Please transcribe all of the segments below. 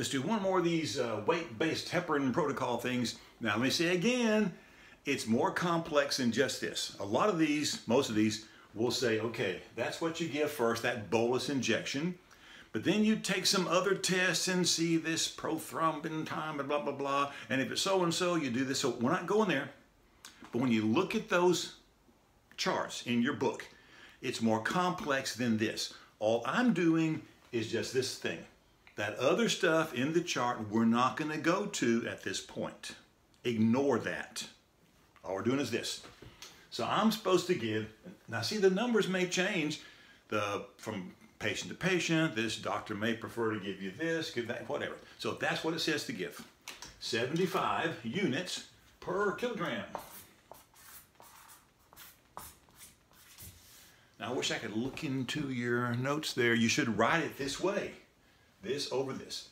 Let's do one more of these uh, weight-based heparin protocol things. Now let me say again, it's more complex than just this. A lot of these, most of these, will say, okay, that's what you give first, that bolus injection. But then you take some other tests and see this prothrombin time and blah, blah, blah. And if it's so-and-so, you do this. So we're not going there. But when you look at those charts in your book, it's more complex than this. All I'm doing is just this thing. That other stuff in the chart we're not going to go to at this point. Ignore that. All we're doing is this. So I'm supposed to give, now see the numbers may change the from patient to patient. This doctor may prefer to give you this, give that, whatever. So that's what it says to give. 75 units per kilogram. Now I wish I could look into your notes there. You should write it this way. This over this.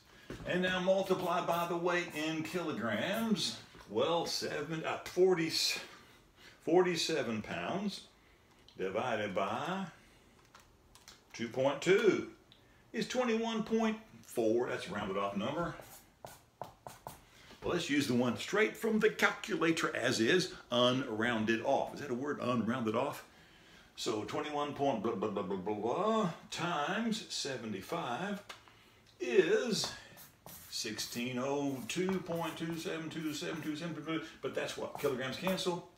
And now multiply by the weight in kilograms. Well, seven, uh, 40, 47 pounds divided by 2.2 is 21.4. That's a rounded off number. Well, let's use the one straight from the calculator as is, unrounded off. Is that a word, unrounded off? So 21 point blah, blah, blah, blah, blah, blah, times 75 is 1602.27272, but that's what? Kilograms cancel?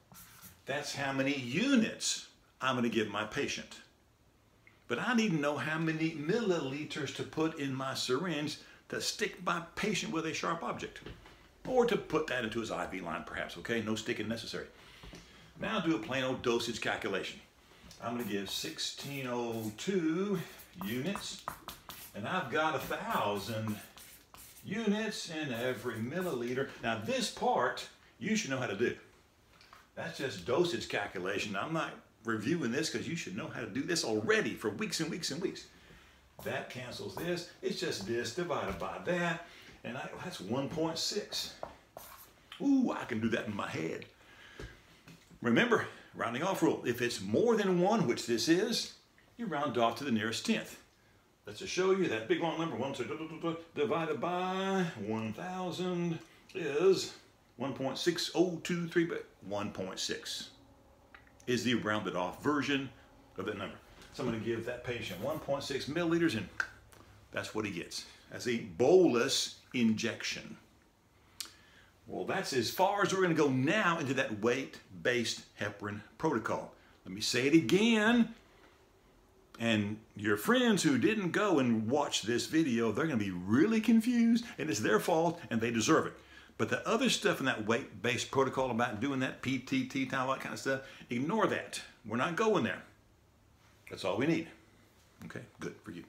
That's how many units I'm going to give my patient. But I need to know how many milliliters to put in my syringe to stick my patient with a sharp object. Or to put that into his IV line perhaps, okay? No sticking necessary. Now do a plain old dosage calculation. I'm going to give 1602 units, and I've got a thousand units in every milliliter. Now this part, you should know how to do. That's just dosage calculation. I'm not reviewing this because you should know how to do this already for weeks and weeks and weeks. That cancels this. It's just this divided by that. And I, that's 1.6. Ooh, I can do that in my head. Remember, rounding off rule. If it's more than one, which this is, you round off to the nearest tenth. Let's just show you that big long number, one, divided by 1,000 is 1.6023, but 1.6 is the rounded off version of that number. So I'm going to give that patient 1.6 milliliters, and that's what he gets as a bolus injection. Well, that's as far as we're going to go now into that weight-based heparin protocol. Let me say it again. And your friends who didn't go and watch this video, they're going to be really confused, and it's their fault, and they deserve it. But the other stuff in that weight-based protocol about doing that PTT, time, all that kind of stuff, ignore that. We're not going there. That's all we need. Okay, good for you.